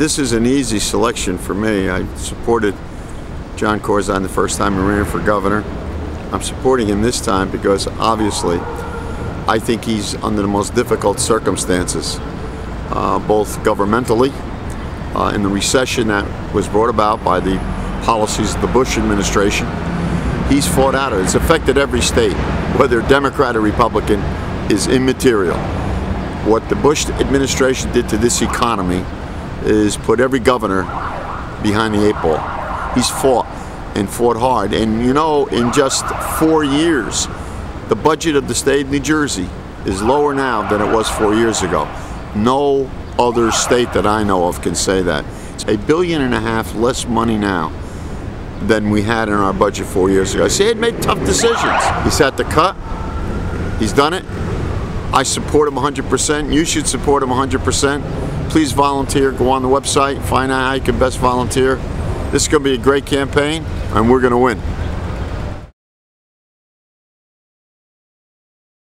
this is an easy selection for me. I supported Jon Corzine the first time he ran for governor. I'm supporting him this time because obviously I think he's under the most difficult circumstances, uh, both governmentally, uh, in the recession that was brought about by the policies of the Bush administration. He's fought out it. It's affected every state, whether Democrat or Republican, is immaterial. What the Bush administration did to this economy is put every governor behind the eight ball. He's fought and fought hard. And you know, in just four years, the budget of the state of New Jersey is lower now than it was four years ago. No other state that I know of can say that. It's a billion and a half less money now than we had in our budget four years ago. See, it made tough decisions. He's had to cut. He's done it. I support him 100%. You should support him 100%. Please volunteer. Go on the website, find out how you can best volunteer. This is going to be a great campaign, and we're going to win.